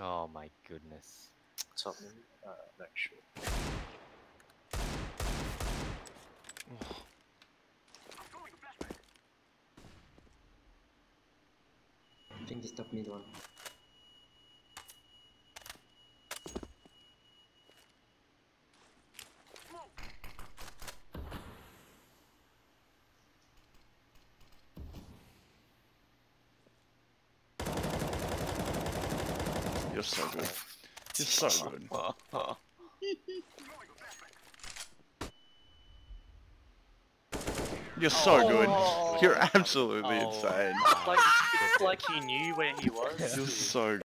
Oh my goodness. Tottenham, uh, no, sure. I think this top mid one. You're so good. You're so good. You're so good. You're oh. absolutely Oh. insane. Like, it's like he knew where he was. You're so